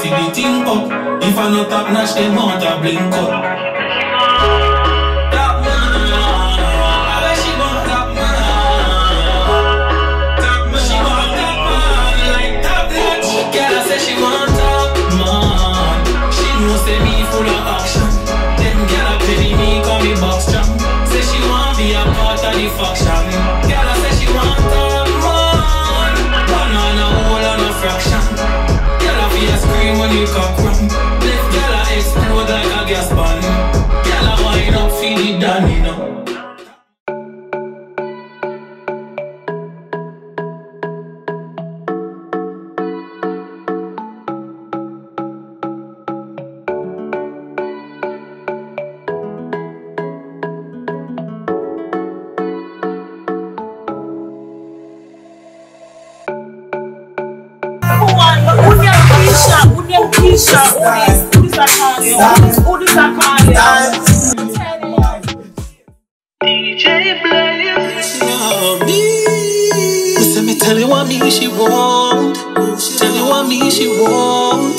see the thing up. If I not top notch, them want a blink up. come Udis Akane. DJ. Me me tell you what me she want. Tell you what me she want.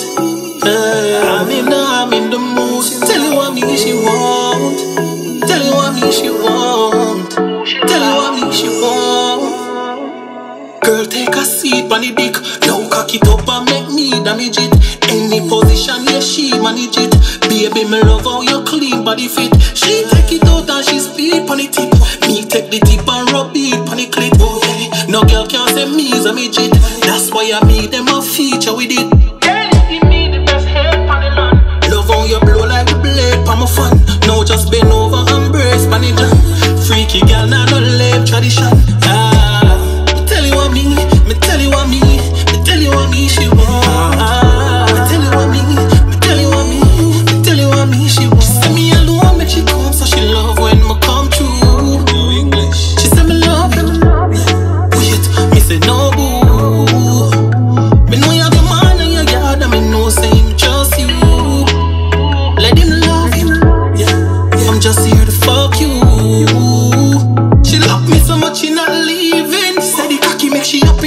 I'm in I'm in the mood. Tell you what me she want. Tell you what me she want. Tell you what me she want. Girl, take a seat on the dick. Now cock it up and make me damage it. Any position, yeah, she manage it. Baby, me love how you clean body fit. She take it out and she speed on the tip. Me take the tip and rub it on the clit. Oh, yeah. No girl can say me is a midget. That's why I made them a feature with it. Girl, you give me the best head on the land. Love how you blow like a blade on my fan.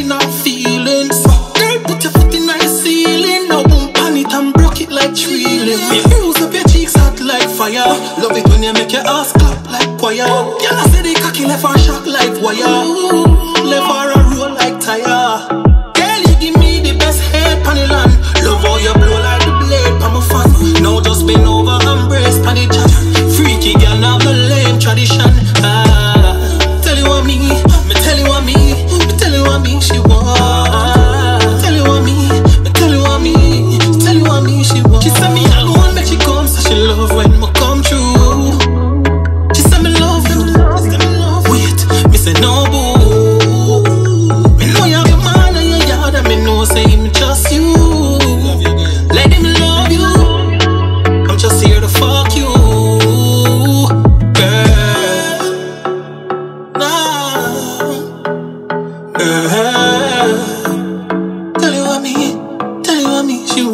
In her feelings. Girl, put your foot in the ceiling. Now boom, pan it and broke it like drilling. Me bruise up your cheeks hot like fire. Love it when you make your ass clap like choir. Girl, I say the cocky left her shock like wire. Left her a roll like tire.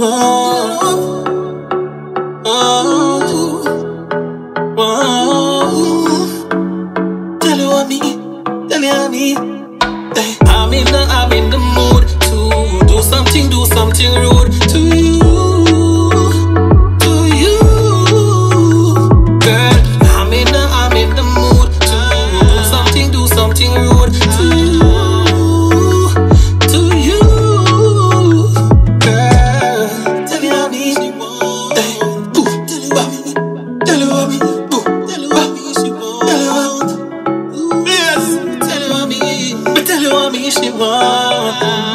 Oh, oh. Tell you me, tell me. I'm in the, I'm in the mood to do something, do something rude to you, tell you